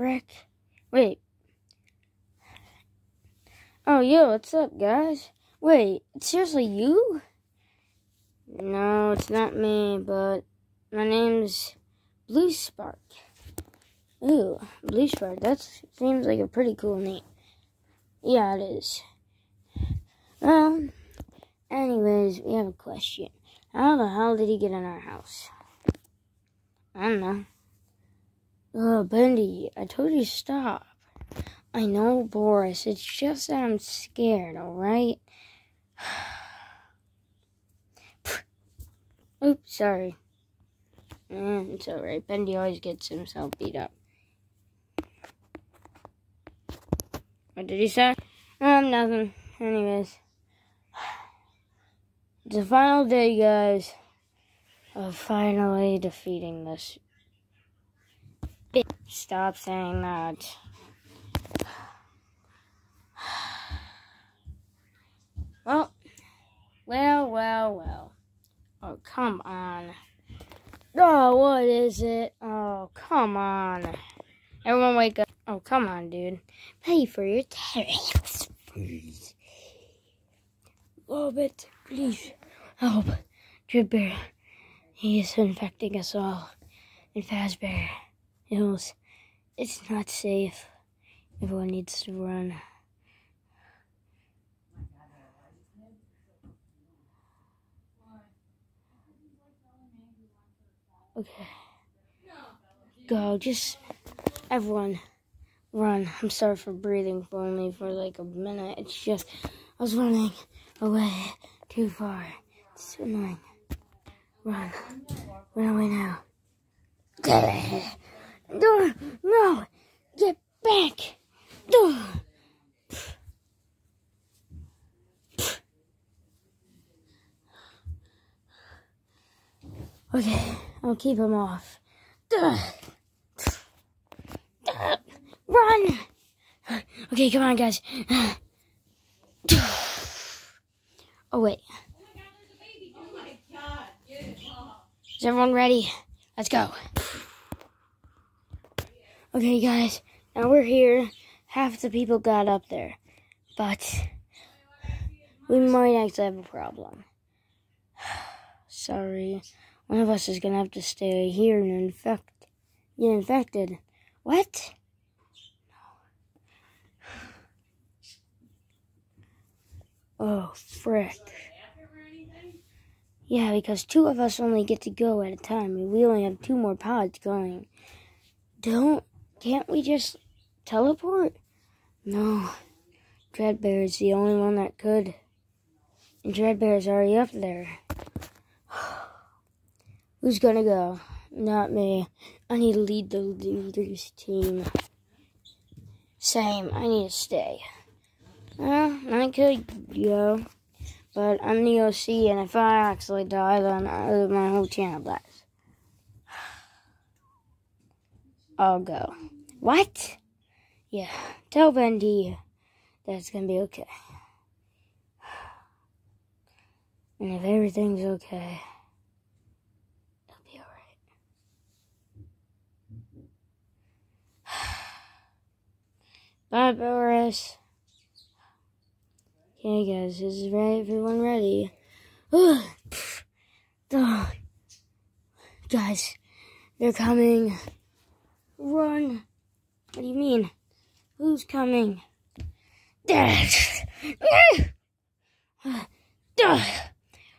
frick? Wait. Oh, yo, what's up, guys? Wait, seriously, you? No, it's not me, but my name's Blue Spark. Ooh, Blue Spark, that seems like a pretty cool name. Yeah, it is. Well, anyways, we have a question. How the hell did he get in our house? I don't know. Oh, Bendy, I told you to stop. I know, Boris. It's just that I'm scared, alright? Oops, sorry. Mm, it's alright. Bendy always gets himself beat up. What did he say? Um, nothing. Anyways. It's the final day, guys, of finally defeating this. Stop saying that. Well, well, well, well. Oh, come on. Oh, what is it? Oh, come on. Everyone wake up. Oh, come on, dude. Pay for your tariffs, please. But please help. Dripbear. He is infecting us all. And Fazbear. Hills. It's not safe. Everyone needs to run. Okay. Go, just everyone run. I'm sorry for breathing for only for like a minute. It's just I was running away too far. It's annoying. Run. Run away now. No, get back. Okay, I'll keep him off. Run! Okay, come on, guys. Oh, wait. Is everyone ready? Let's go. Okay, guys. Now we're here. Half the people got up there. But we might actually have a problem. Sorry. One of us is gonna have to stay here and infect get infected. What? Oh, frick. Yeah, because two of us only get to go at a time, we only have two more pods going. Don't, can't we just teleport? No. Dreadbear is the only one that could. And Dreadbear is already up there. Who's gonna go? Not me. I need to lead the leaders team. Same, I need to stay. Well, I could go, but I'm the OC, and if I actually die, then I, my whole channel dies. I'll go. What? Yeah, tell Bendy that's gonna be okay. And if everything's okay, it'll be alright. Bye, Boris. Okay, guys, is right? Everyone ready? Guys, they're coming. Run. What do you mean? Who's coming?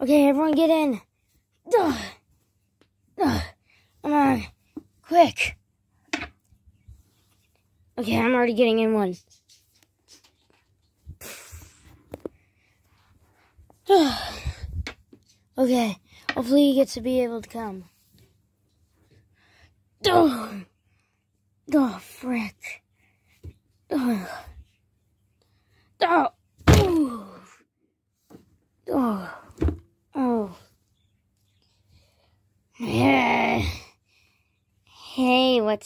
Okay, everyone get in. Come on. Quick. Okay, I'm already getting in one. okay, hopefully he gets to be able to come. Oh, oh frick. Oh. Oh. Oh. Oh. Yeah.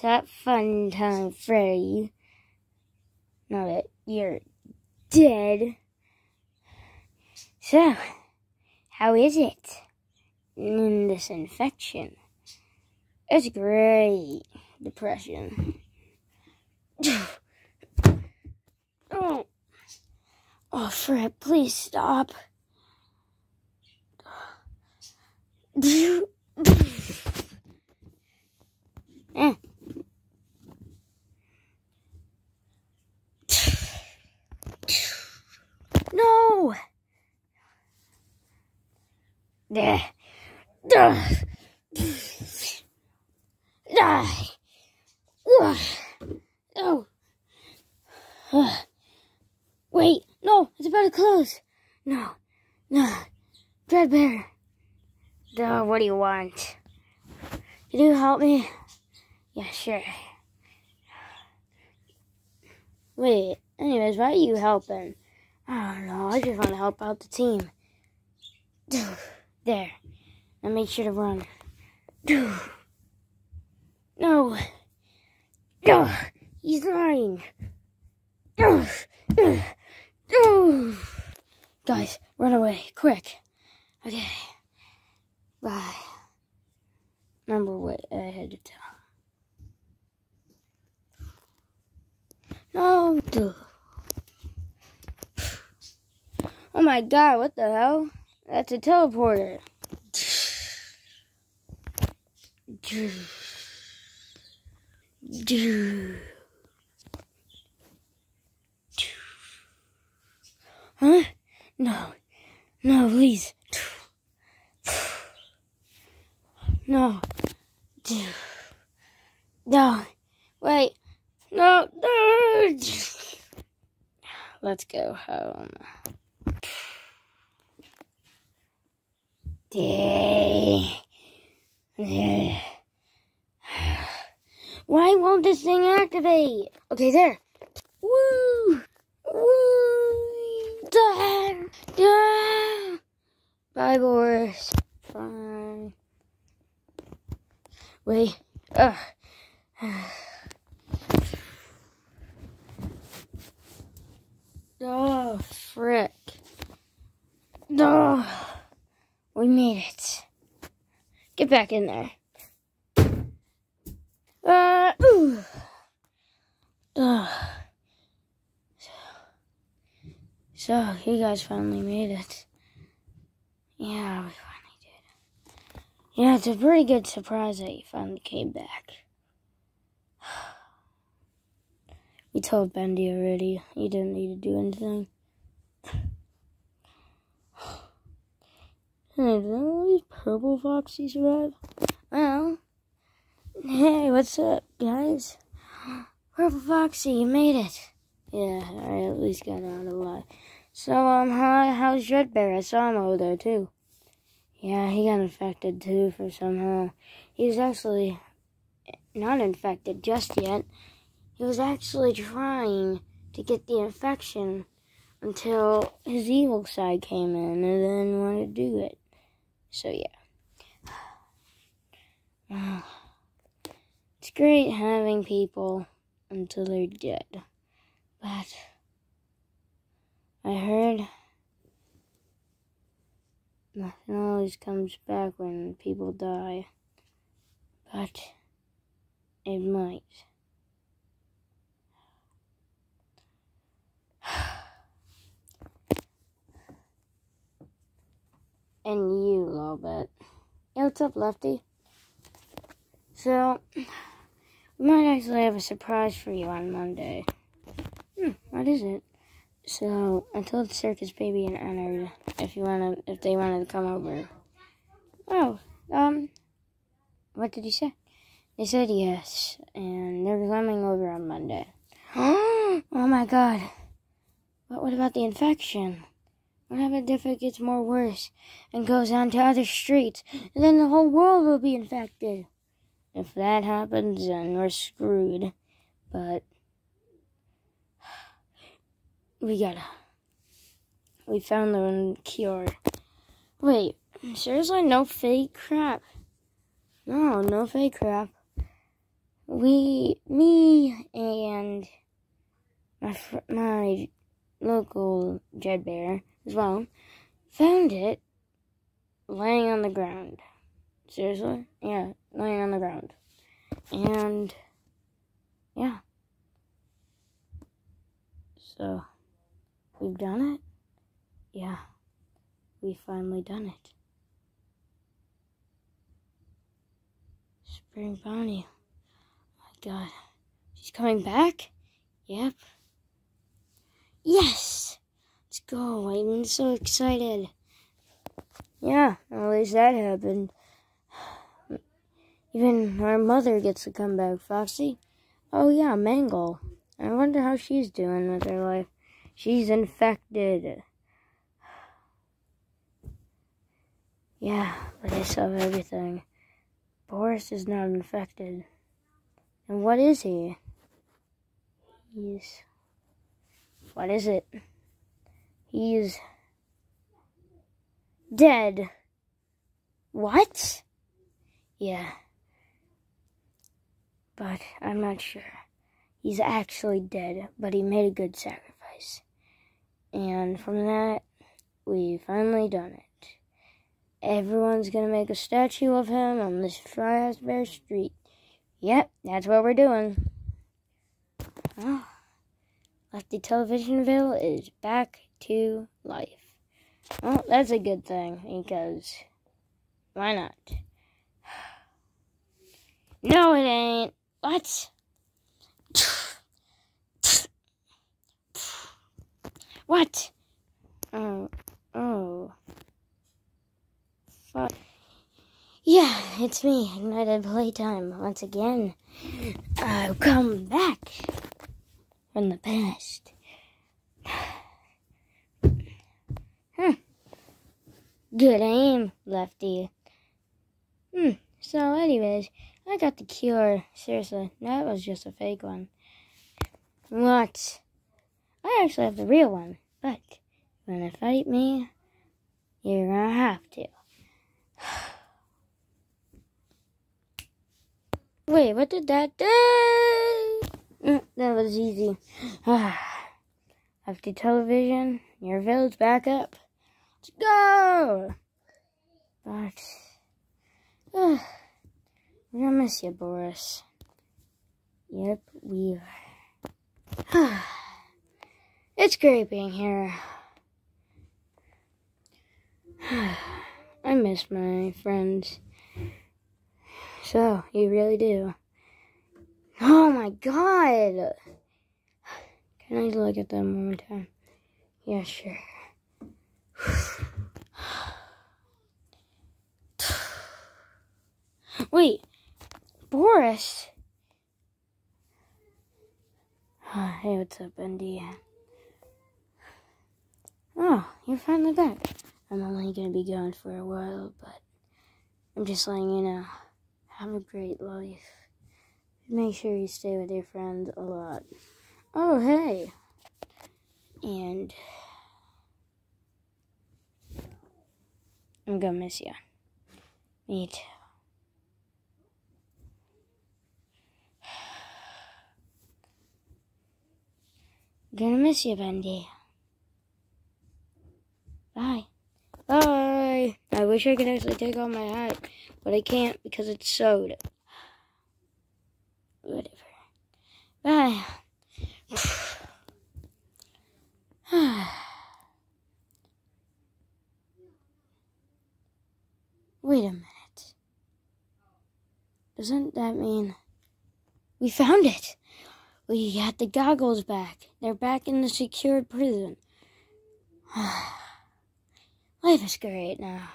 Hey, what's Funtime Freddy? Now that you're dead. So, how is it in this infection? It's great. Depression. oh. Oh, frick, please stop. eh. No! Oh. Wait, no, it's about to close. No, no. Dreadbear. Duh, what do you want? Can you help me? Yeah, sure. Wait, anyways, why are you helping? Oh, I don't know, I just want to help out the team. There. Now make sure to run. No. No. He's lying. Guys, run away, quick. Okay. Bye. Remember what I had to tell. No. Oh my god, what the hell? That's a teleporter. Huh? No. No, please. No. No. Wait. No. Let's go home. Why won't this thing activate? Okay, there. Woo! Woo! Da. Bye, Boris. Fine. Wait. Ugh. Oh, frick. Oh, we made it. Get back in there. Uh, ooh. Oh. So, you guys finally made it. Yeah, we finally did. Yeah, it's a pretty good surprise that you finally came back. We told Bendy already. He didn't need to do anything. Hey, did all these purple foxes survive? Well, hey, what's up, guys? Purple Foxy, you made it. Yeah, I at least got out alive. So, um, how, how's Dreadbear? I saw him over there, too. Yeah, he got infected, too, for somehow. He was actually not infected just yet. He was actually trying to get the infection until his evil side came in and then wanted to do it. So, yeah. It's great having people until they're dead. But I heard nothing always comes back when people die. But it might. You a little bit. Hey, what's up, Lefty? So, we might actually have a surprise for you on Monday. Hmm, what is it? So, I told Circus Baby and Ennard if you wanna, if they wanted to come over. Oh, um, what did you say? They said yes, and they're coming over on Monday. oh my god. But what about the infection? If it gets more worse and goes on to other streets? And then the whole world will be infected. If that happens, then we're screwed. But we gotta. We found the cure. Wait, seriously? No fake crap? No, no fake crap. We, me, and my my local Jed as well, found it laying on the ground. Seriously? Yeah, laying on the ground. And, yeah. So, we've done it. Yeah, we finally done it. Spring Bonnie. Oh my god. She's coming back? Yep. Yes! Go. I'm so excited. Yeah, at least that happened. Even our mother gets to come back, Foxy. Oh yeah, Mangle. I wonder how she's doing with her life. She's infected. Yeah, but I have everything. Boris is not infected. And what is he? He's. What is it? He's. Dead. What? Yeah. But I'm not sure. He's actually dead, but he made a good sacrifice. And from that, we finally done it. Everyone's gonna make a statue of him on this Bear Street. Yep, that's what we're doing. Oh, Lefty Televisionville is back to life. Well, that's a good thing because why not? No, it ain't. What? What? Oh, oh. Fuck. Yeah, it's me, Ignited Playtime, once again. I've come back from the past. Hmm. Good aim, Lefty. Hmm. So, anyways, I got the cure. Seriously, that was just a fake one. What? I actually have the real one, but you wanna fight me? You're gonna have to. Wait, what did that do? Mm, that was easy. After television, your village back up. Let's go! But, uh, we're gonna miss you, Boris. Yep, we are. it's great being here. I miss my friends. So, you really do. Oh my god! Can I look at them one more time? Yeah, sure. Wait, Boris? hey, what's up, Andy? Oh, you're finally back. I'm only gonna be gone for a while, but I'm just letting you know. Have a great life. Make sure you stay with your friends a lot. Oh, hey. And I'm gonna miss you. Me too. Gonna miss you, Bendy. Bye. Bye. I wish I could actually take off my hat, but I can't because it's sewed. Whatever. Bye. Wait a minute. Doesn't that mean we found it? We got the goggles back. They're back in the secured prison. Life is great now.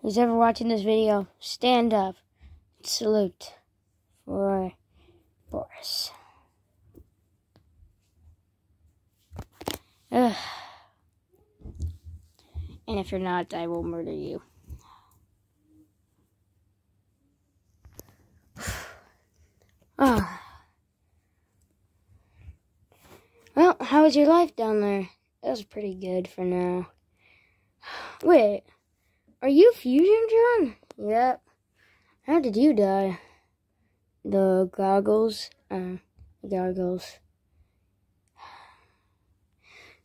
Who's ever watching this video, stand up. And salute for Boris. Ugh. And if you're not, I will murder you. Oh. Well, how was your life down there? That was pretty good for now. Wait, are you Fusion John? Yep. How did you die? The goggles. Uh, goggles.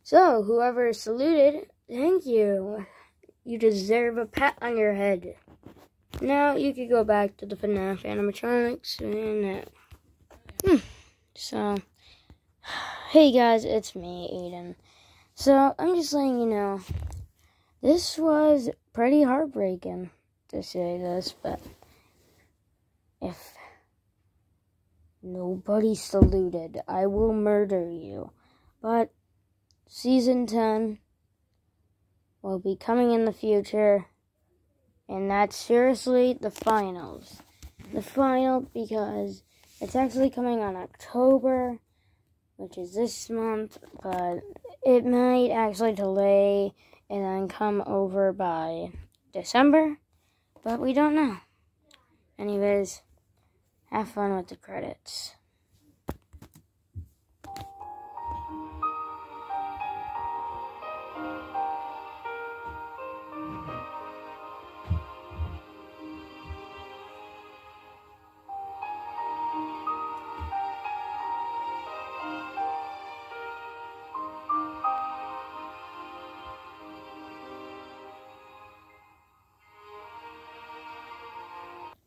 So, whoever saluted, thank you. You deserve a pat on your head. Now you could go back to the FNAF animatronics and uh, hmm. So, Hey guys, it's me, Aiden. So, I'm just letting you know, this was pretty heartbreaking to say this, but if nobody saluted, I will murder you. But season 10 will be coming in the future, and that's seriously the finals. The final because it's actually coming on October, which is this month, but it might actually delay and then come over by December, but we don't know. Anyways, have fun with the credits.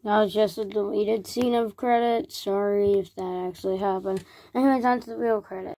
That was just a deleted scene of credits. Sorry if that actually happened. Anyways, on to the real credits.